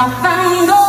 I found gold.